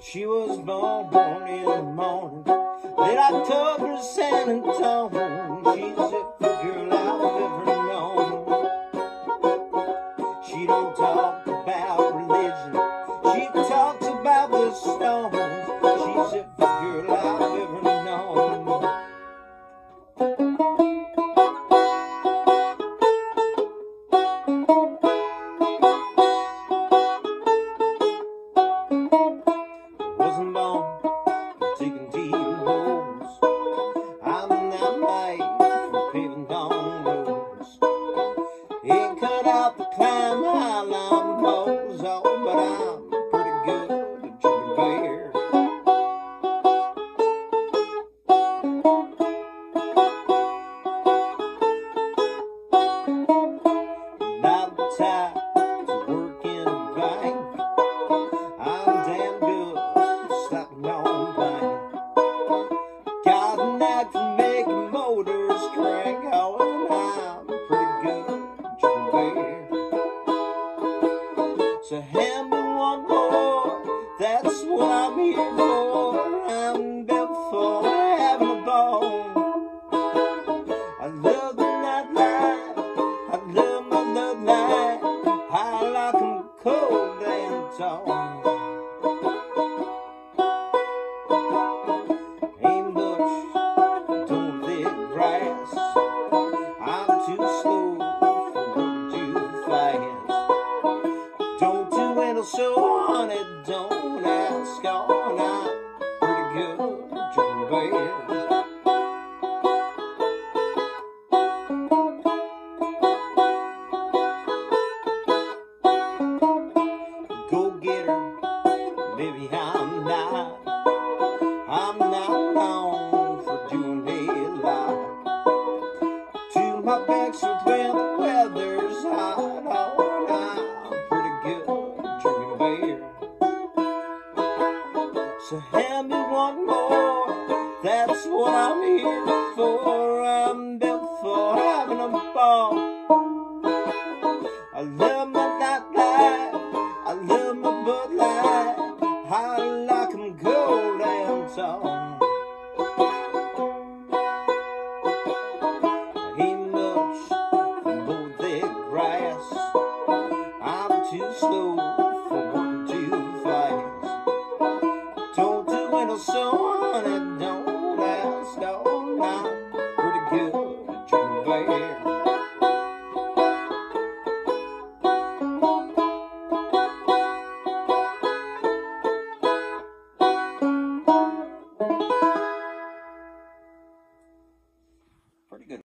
She was born born in the morning. Late October, San Antonio. She's poles, So hand me one more, that's what I'm here for. It so honey, don't ask on. I'm pretty good drinking beer. Go get her, maybe I'm not. I'm not known for doing a lot. To my backsword when the weather's that's what I'm here for. I'm built for having a ball. I love my nightlife, I love my Bud Light, I like 'em cold and tall.